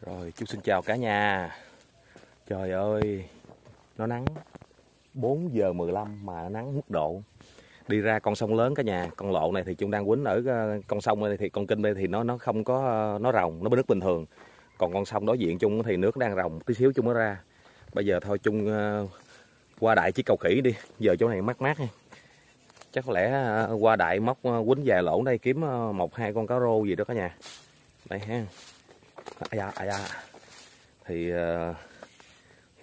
Rồi chú xin chào cả nhà. Trời ơi, Nó nắng 4 giờ 15 mà nó nắng mức độ. Đi ra con sông lớn cả nhà, Con lộ này thì chúng đang quýnh ở ờ, con sông này thì, con kinh đây thì nó nó không có ờ, nó rồng, Nó nước bình thường. Còn con sông đối diện chung thì nước đang rồng Tí xíu chung mới ra. Bây giờ thôi chung ờ, qua đại chiếc cầu khỉ đi, Giờ chỗ này mát mát Chắc có lẽ qua đại móc quýnh dài lỗ đây kiếm một hai con cá rô gì đó cả nhà. Đây ha à da, à da. thì uh,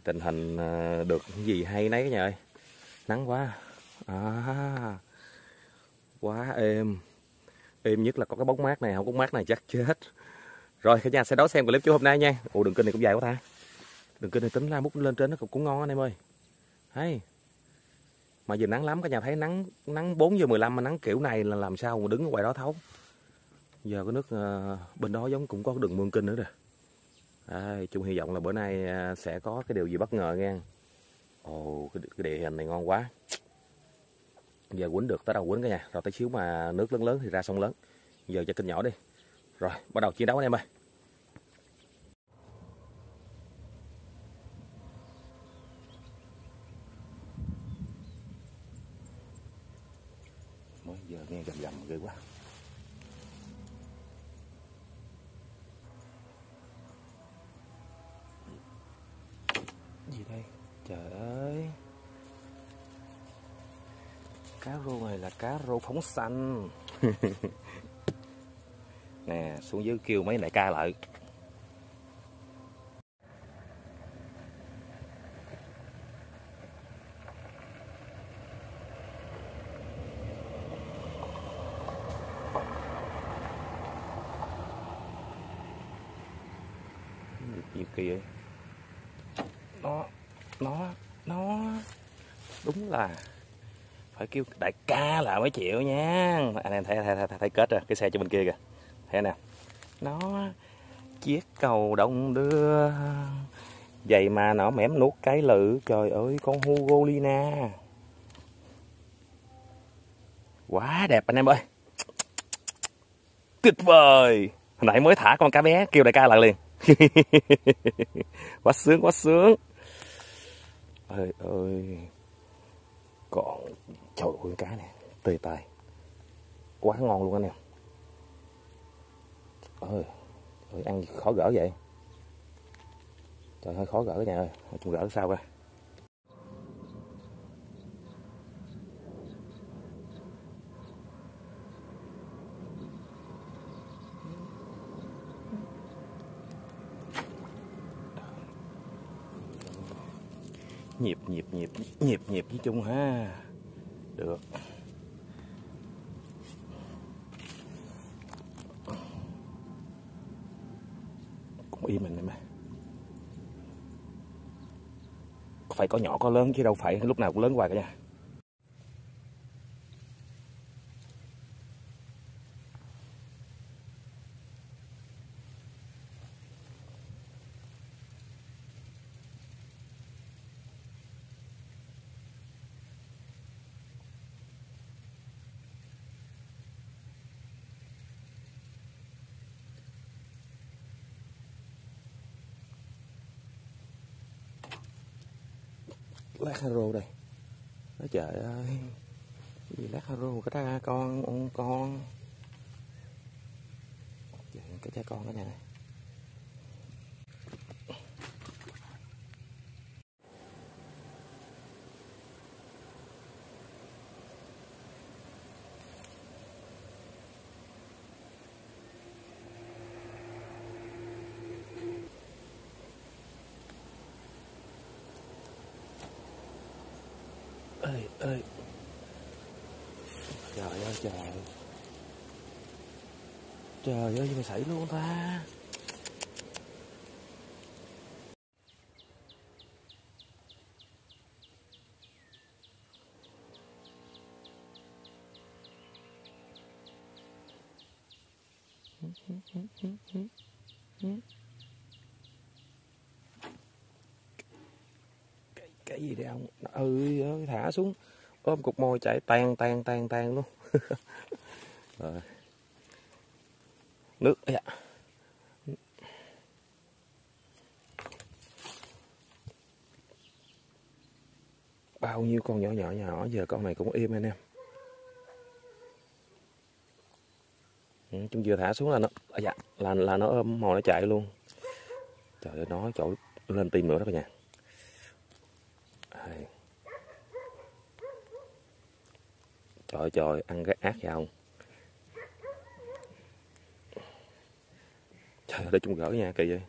tình hình uh, được cái gì hay nấy cả nhà ơi. Nắng quá. À, quá êm. Êm nhất là có cái bóng mát này không có mát này chắc chết. Rồi cả nhà sẽ đón xem clip chú hôm nay nha. Ồ đường kinh này cũng dài quá ta. Đường kinh này tính ra múc lên trên nó cũng ngon anh em ơi. Hay. Mà giờ nắng lắm cả nhà thấy nắng nắng 4 giờ 15 mà nắng kiểu này là làm sao mà đứng ở ngoài đó thấu giờ cái nước ờ, bên đó giống cũng có đường mương kinh nữa rồi à, chung hy vọng là bữa nay ờ, sẽ có cái điều gì bất ngờ nha ồ cái, cái địa hình này ngon quá. Giờ quýnh được tới đâu quýnh cả nhà. Rồi tới xíu mà nước lớn lớn thì ra sông lớn. Giờ cho kênh nhỏ đi. Rồi bắt đầu chiến đấu anh em ơi. Mới giờ nghe gầm gầm ghê quá gì đây trời ơi. Cá rô này là cá rô phóng xanh. Nè xuống dưới kêu mấy đại ca lại. Nhiều kỳ nó nó đúng là phải kêu đại ca là mới chịu nha. À, anh em thấy thấy, thấy, thấy kết rồi cái xe cho bên kia kìa. Thế nè nó chiếc cầu đông đưa vậy mà nó mém nuốt cái lự. Trời ơi con Hugo lina quá đẹp anh em ơi. Tuyệt vời. Hồi nãy mới thả con cá bé kêu đại ca lại liền. Quá sướng quá sướng ơi ơi. Còn trời ơi cá này tươi tài quá ngon luôn anh em. Ơi ơi, ăn khó gỡ vậy? Trời hơi khó gỡ nhà ơi. Chung gỡ sao coi với chung ha. Được. Cũng im mình mà phải có nhỏ có lớn chứ đâu phải, lúc nào cũng lớn hoài cả nha lát haro đây. Nó trời ơi. Cái gì lát haro cái cha con con. Cái trái con cái này ơi ơi trời ơi trời. Trời ơi mà xảy luôn ta. Mm-hmm. gì đây ông ừ thả xuống ôm cục mồi chạy tan tan tan tan luôn rồi. nước dạ. bao nhiêu con nhỏ nhỏ nhỏ giờ con này cũng im anh em ừ, chúng vừa thả xuống là nó dạ là là nó ôm mồi nó chạy luôn trời ơi nó chỗ lên tim nữa đó cả nhà trời trời ăn cái ác vậy không? Trời để chung gỡ nha kỳ vậy.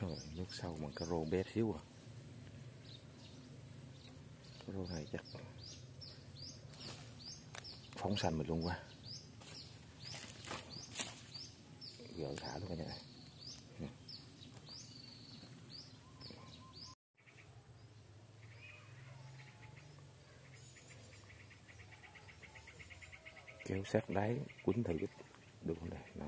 Hồi, nước sâu mà cái rô bé xíu à cái rô này chắc phóng xanh mình luôn qua gỡ thả luôn cả nhà này. Ừ. Kéo sát đáy quấn thử cái đường này. Nó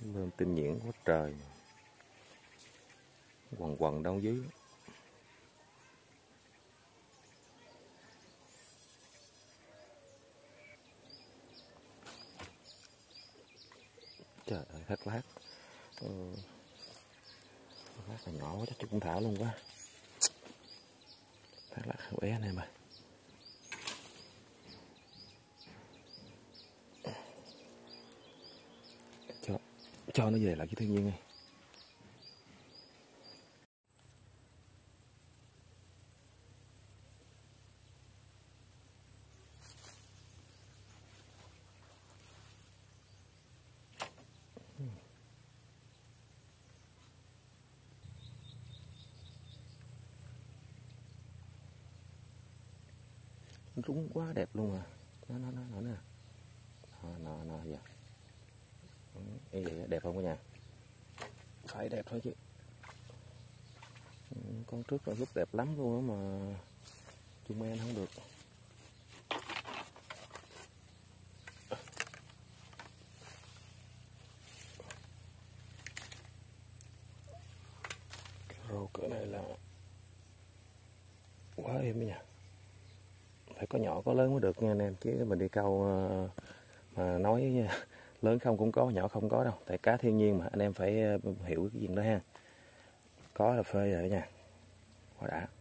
lên tinh nhiễn quá trời quần quần đâu dưới. Trời ơi hết lát. Ừ. lát là nhỏ quá, chắc cũng thả luôn quá. Thác lát bé anh em ơi. Cho cho nó về lại với thiên nhiên đi. Rúng quá, đẹp luôn à. Nó nó nó nó nè. Nó nó nó giờ như vậy đẹp không cả nhà? Phải đẹp thôi chứ. Ừ, con trước là lúc đẹp lắm luôn á mà. Chung men không được cái rô cỡ này là quá êm nha phải có lớn mới được nha anh em. Chứ mình đi câu ờ, mà nói lớn không cũng có, nhỏ không có đâu. Tại cá thiên nhiên mà, anh em phải ờ, hiểu cái gì đó ha. Có là phê rồi nha. Quá đã.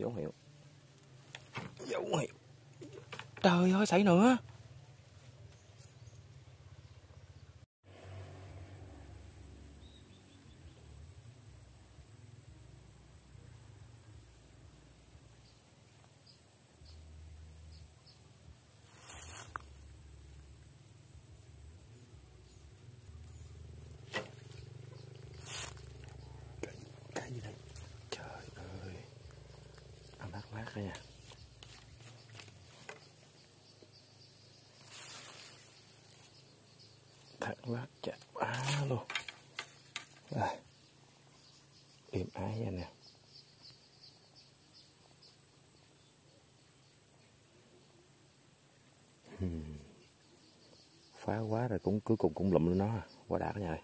Dấu hiệu. Dấu hiệu. Trời ơi xảy nữa cái, cái gì đây trời ơi ăn lát thật lát chặt quá luôn. Đây. Êm ái nha nè. Hmm. Phá quá rồi cũng, cuối cùng cũng lụm lên nó. Quá đã cả nhà ơi.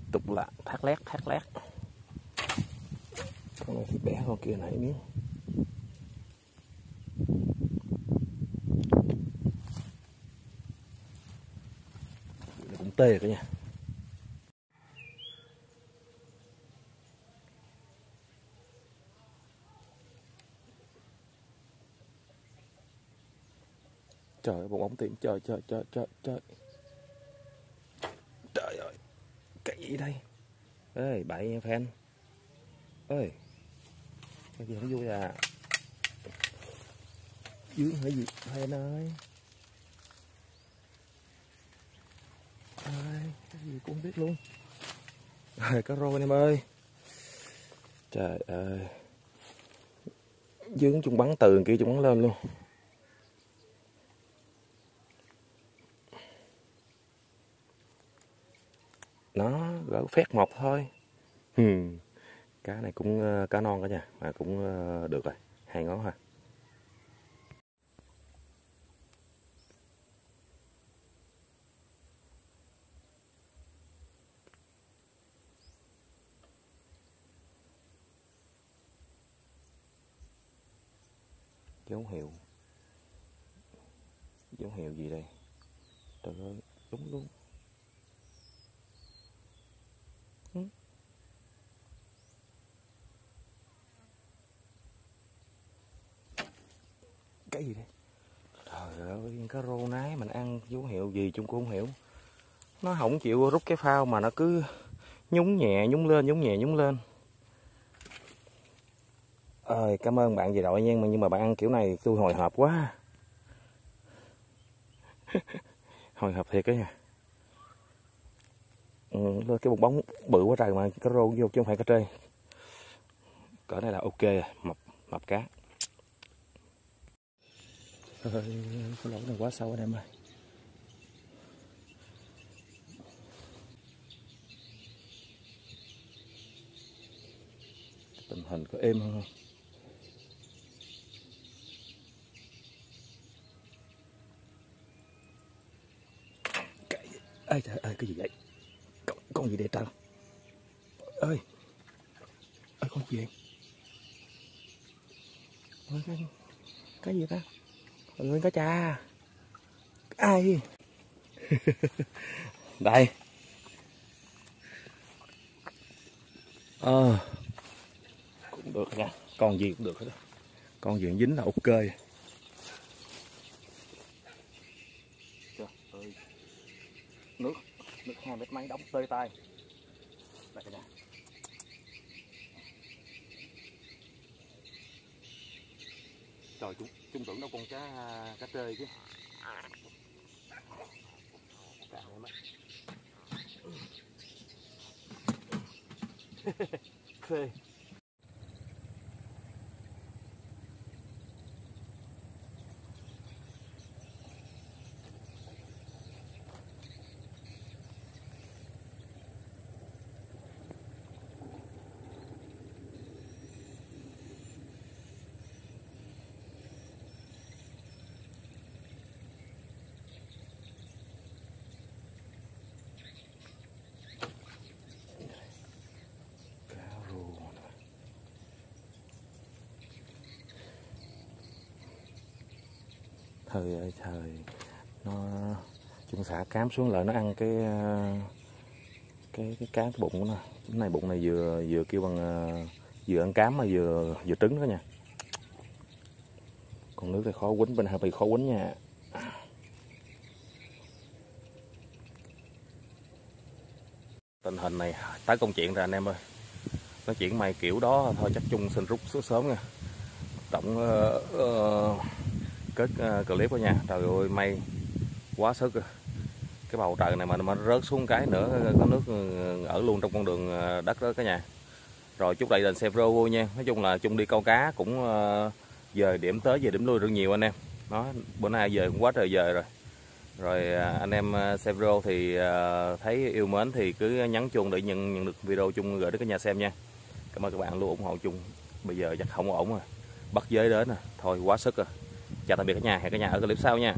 tiếp tục là thác lát thác lát con này thì bé con kia này miếng cũng tê cả nha. Trời bụng ống tiệm, trời trời trời trời trời. Cái đây. Ơi bậy fan. Ơi cái gì không vui à dưới hả gì? Fan ơi. Ơi cái gì cũng không biết luôn. Rồi cá rô anh em ơi. Trời ơi. Dướng chung bắn từ kia chung bắn lên luôn nó gỡ phét một thôi. Hmm. cá này cũng ờ, cá non cả nha mà cũng ờ, được rồi, hai ngón ha dấu hiệu. Dấu hiệu gì đây? Trời ơi, đúng luôn ừ cái gì đây? Trời ơi cá rô nái mình ăn dấu hiệu gì chung cũng không hiểu. Nó không chịu rút cái phao mà nó cứ nhúng nhẹ, nhúng lên, nhúng nhẹ, nhúng lên. Ơi, cảm ơn bạn về đội nha, nhưng mà bạn ăn kiểu này tôi hồi hộp quá. Hồi hộp thiệt đó nha ừ, cái bong bóng bự quá trời mà cái rô vô chứ không phải cá trê. Cỡ này là ok mập mập cá. Ơi cái lỗ này quá sâu anh em ơi. Tình hình có êm hơn không? Ai trời ơi cái gì vậy? Con, gì để trâu ơi ơi con gì ơi cái, cái gì ta? Nguyên cá cha. Ai? Đây. Ờ à, cũng được nha. Con gì cũng được hết con gì dính là ok. Nước nước hai mét mấy đóng tơi tay. Đây nè trời, chúng chúng tưởng đâu con cá à, cá trê chứ. Cạn em phê. Thời ờ, ơi trời nó chung xả cám xuống lại nó ăn cái ờ, cái cái cá cái bụng của nó. Cái này bụng này vừa vừa kêu bằng ờ, vừa ăn cám mà vừa vừa trứng đó nha. Còn nước thì khó quýnh bên hai bị khó quýnh nha. Tình hình này tái công chuyện rồi anh em ơi. Nói chuyện mày kiểu đó thôi chắc chung xin rút xuống sớm nha. Tổng uh, uh, kết ờ, clip đó nha. Trời ơi, may quá sức cái bầu trời này mà nó rớt xuống cái nữa có nước ừ, ở luôn trong con đường ờ, đất đó cả nhà. Rồi chúc đây đền xe vô nha. Nói chung là chung đi câu cá cũng ờ, giờ điểm tới, giờ điểm lui rất nhiều anh em. Nó bữa nay giờ cũng quá trời giờ rồi. Rồi anh em Sevro thì thấy yêu mến thì cứ nhắn chuông để nhận nhận được video chung gửi đến cả nhà xem nha. Cảm ơn các bạn luôn ủng hộ chung. Bây giờ chắc không ổn rồi. Bắt giới đến rồi. Thôi, quá sức rồi chào tạm biệt cả nhà hẹn cả nhà ở clip sau nha.